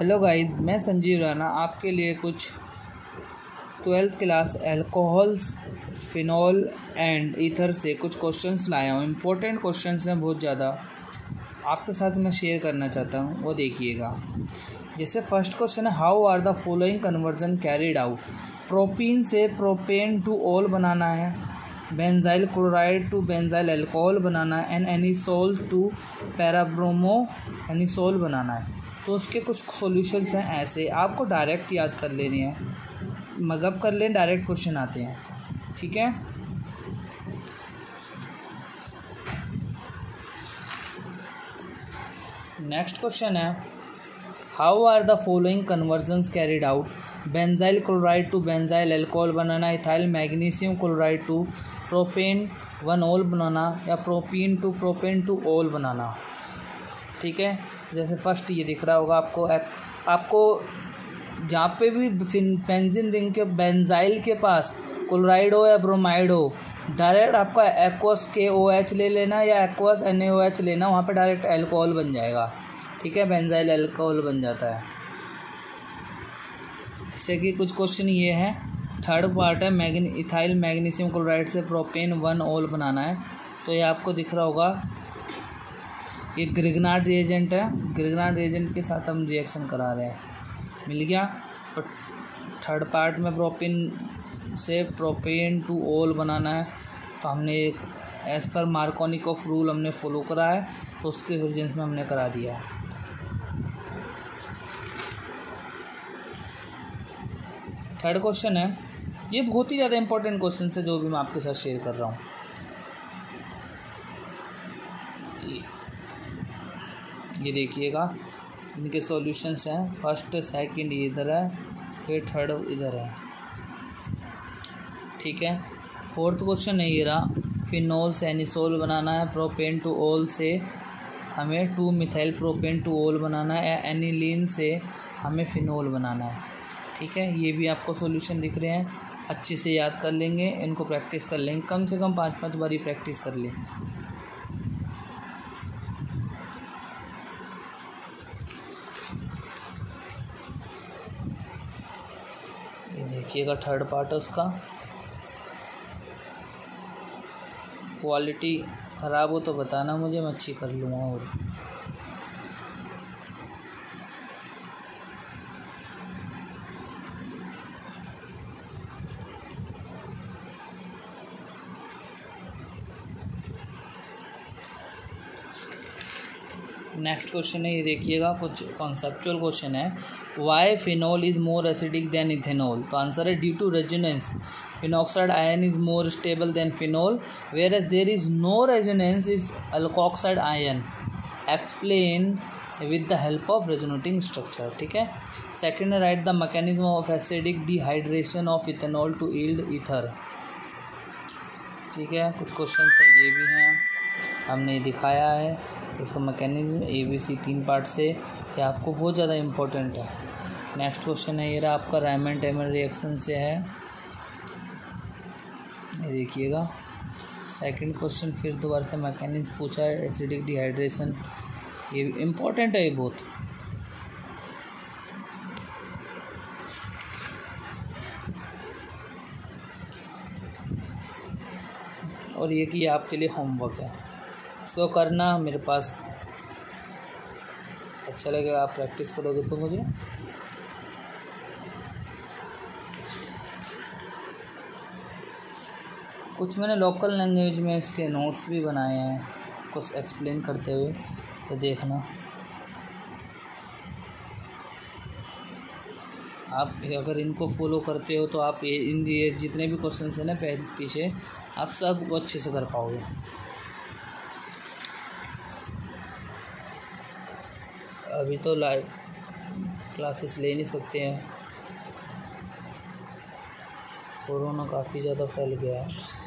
Hello guys, मैं संजीव राणा, आपके लिए कुछ twelfth class alcohols phenol and ether से कुछ क्वेश्चंस लाया हूँ। इम्पोर्टेंट क्वेश्चंस हैं बहुत ज़्यादा। आपके साथ मैं शेयर करना चाहता हूँ, वो देखिएगा। जैसे फ़र्स्ट क्वेश्चन है how are the following conversion carried out propene से प्रोपेन टू ऑल बनाना है। Benzyl chloride to benzyl alcohol बनाना है। And anisole to para bromo anisole बनाना है। तो उसके कुछ सॉल्यूशंस हैं ऐसे। आपको डायरेक्ट याद कर लेने हैं। मगब कर लें डायरेक्ट क्वेश्चन आते हैं। ठीक है? नेक्स्ट क्वेश्चन है। How are the following conversions carried out benzyl chloride to benzyl alcohol banana ethyl magnesium chloride to propane one ol बनाना या propene to propane two ol बनाना ठीक है? जैसे फ़र्स्ट ये दिख रहा होगा आपको आपको जहाँ पे भी पेंजिन रिंग के बेंजाइल के पास क्लोराइड हो या ब्रोमाइड हो डायरेक्ट आपका एक्वस के ओ एच ले लेना या एक्वस एन ओ एच लेना, वहाँ पे डायरेक्ट एल्कोहल बन जाएगा। ठीक है? बेंजाइल एल्कोहल बन जाता है। जैसे कि कुछ क्वेश्चन ये है। थर्ड पार्ट है, मैग्नी इथाइल मैग्नीशियम क्लोराइड से प्रोपेन वन ओल बनाना है। तो ये आपको दिख रहा होगा। ये ग्रिगनाड रिएजेंट है। ग्रिगनाड रिएजेंट के साथ हम रिएक्शन करा रहे हैं। मिल गया। और थर्ड पार्ट में प्रोपिन से प्रोपेन टू ओल बनाना है। तो हमने एक एज पर मार्कोनिक ऑफ़ रूल हमने फॉलो करा है। तो उसके वर्जेंस में हमने करा दिया है। थर्ड क्वेश्चन है। ये बहुत ही ज़्यादा इंपॉर्टेंट क्वेश्चन है जो भी मैं आपके साथ शेयर कर रहा हूँ। ये देखिएगा। इनके सॉल्यूशंस हैं। फ़र्स्ट सेकंड इधर है, फिर थर्ड इधर है। ठीक है? फोर्थ क्वेश्चन है ये रहा। फिनोल से एनिसोल बनाना है। प्रोपेन टू ओल से हमें two methyl propane two ol बनाना है। या एनिलीन से हमें फिनोल बनाना है। ठीक है? ये भी आपको सॉल्यूशन दिख रहे हैं। अच्छे से याद कर लेंगे। इनको प्रैक्टिस कर लेंगे। कम से कम पाँच पाँच बारी प्रैक्टिस कर लें। देखिएगा थर्ड पार्ट है उसका। क्वालिटी ख़राब हो तो बताना मुझे, मैं अच्छी कर लूँगा और नेक्स्ट क्वेश्चन है, ये देखिएगा, कुछ कॉन्सेप्चुअल क्वेश्चन है। Why phenol is more acidic than ethanol तो आंसर है due to resonance phenoxide ion is more stable than phenol whereas there is no resonance is alkoxide ion explain with the help of resonating structure ठीक है? Second write the mechanism of acidic dehydration of ethanol to yield ether ठीक है, कुछ question ये भी हैं। हमने दिखाया है। इसका मैकेनिज्म ए बी सी तीन पार्ट से ये आपको बहुत ज़्यादा इम्पोर्टेंट है। नेक्स्ट क्वेश्चन है, ये रहा आपका रैमन टेमन रिएक्शन से है। ये देखिएगा। सेकंड क्वेश्चन फिर दोबारा से मैकेनिज्म पूछा है एसिडिक डिहाइड्रेशन ये इम्पोर्टेंट है ये बहुत। और ये कि आपके लिए होमवर्क है। इसको करना, मेरे पास अच्छा लगेगा, आप प्रैक्टिस करोगे तो मुझे। कुछ मैंने लोकल लैंग्वेज में इसके नोट्स भी बनाए हैं, कुछ एक्सप्लेन करते हुए तो देखना। आप अगर इनको फॉलो करते हो तो आप ये, इन ये जितने भी क्वेश्चन हैं ना पीछे, आप सब अच्छे से कर पाओगे। अभी तो लाइव क्लासेस ले नहीं सकते हैं। कोरोना काफ़ी ज़्यादा फैल गया है।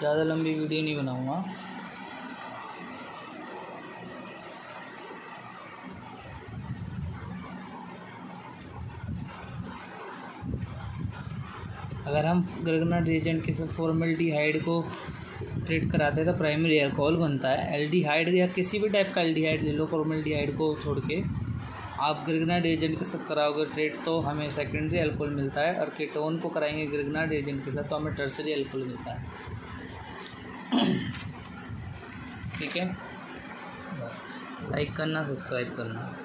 ज़्यादा लंबी वीडियो नहीं बनाऊँगा। अगर हम ग्रेगनाट रिएजेंट के साथ फॉर्मेल्डिहाइड को ट्रीट कराते हैं तो प्राइमरी अल्कोहल बनता है। एल्डिहाइड या किसी भी टाइप का एल्डिहाइड ले लो फॉर्मेल्डिहाइड को छोड़ के। आप ग्रिगनाड एजेंट के साथ कराओगे ट्रेड तो हमें सेकेंडरी अल्कोहल मिलता है, और केटोन को कराएँगे ग्रिगनाड एजेंट के साथ तो हमें टर्सरी अल्कोहल मिलता है। ठीक है? लाइक करना सब्सक्राइब करना।